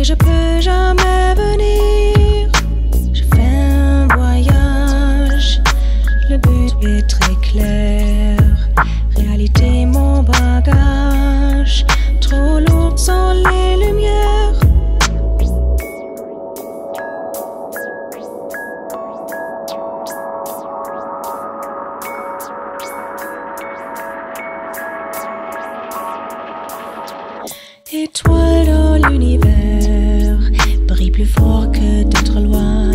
et je peux jamais venir. Je fais un voyage, le but est très clair. Réalité, mon bagage, trop lourd sans les lumières. Étoile dans l'univers plus fort que d'être loin.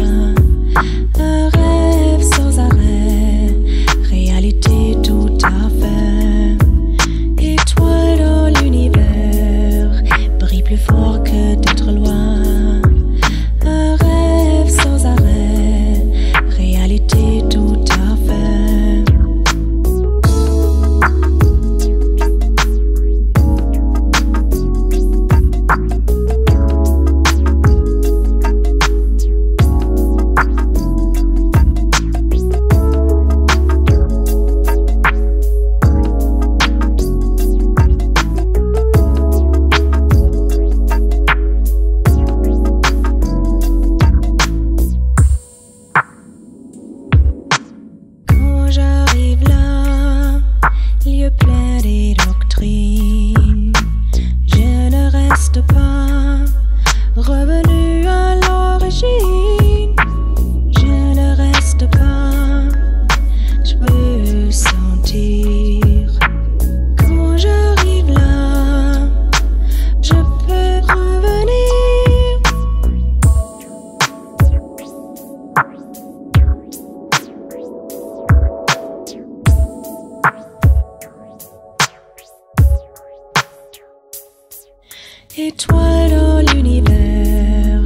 Étoile dans l'univers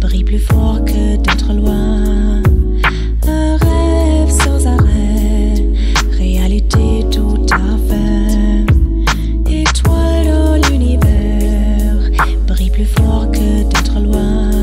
brille plus fort que d'autres lois. Un rêve sans arrêt, réalité tout à fait. Étoile dans l'univers brille plus fort que d'autres lois.